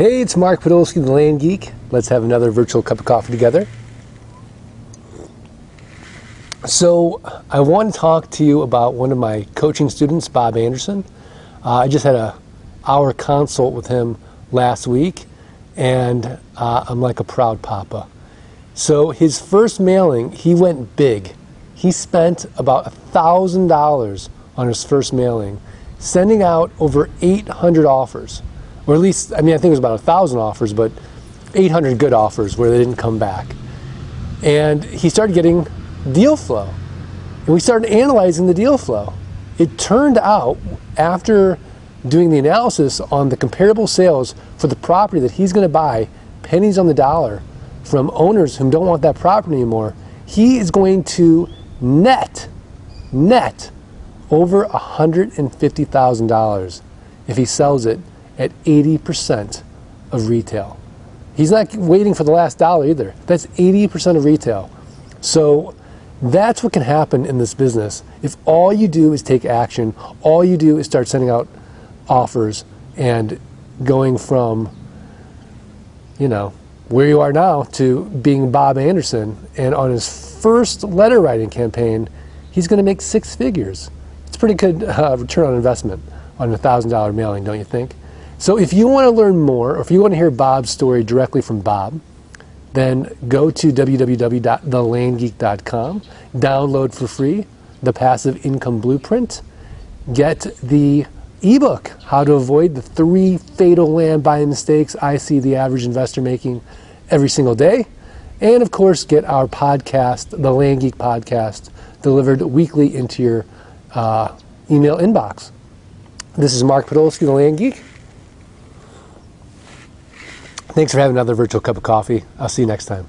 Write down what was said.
Hey, it's Mark Podolsky, the Land Geek. Let's have another virtual cup of coffee together. So, I want to talk to you about one of my coaching students, Bob Anderson. Uh, I just had a hour consult with him last week, and uh, I'm like a proud papa. So, his first mailing, he went big. He spent about $1,000 on his first mailing, sending out over 800 offers or at least, I mean, I think it was about a thousand offers, but 800 good offers where they didn't come back. And he started getting deal flow. And we started analyzing the deal flow. It turned out, after doing the analysis on the comparable sales for the property that he's going to buy, pennies on the dollar, from owners who don't want that property anymore, he is going to net, net over $150,000 if he sells it at 80% of retail. He's not waiting for the last dollar either. That's 80% of retail. So that's what can happen in this business if all you do is take action, all you do is start sending out offers and going from, you know, where you are now to being Bob Anderson. And on his first letter writing campaign, he's going to make six figures. It's pretty good uh, return on investment on a $1,000 mailing, don't you think? So if you want to learn more, or if you want to hear Bob's story directly from Bob, then go to www.thelandgeek.com, download for free the Passive Income Blueprint, get the ebook, How to Avoid the Three Fatal Land Buying Mistakes I See the Average Investor Making Every Single Day, and of course, get our podcast, the Land Geek Podcast, delivered weekly into your uh, email inbox. This is Mark Podolsky, the Land Geek. Thanks for having another virtual cup of coffee. I'll see you next time.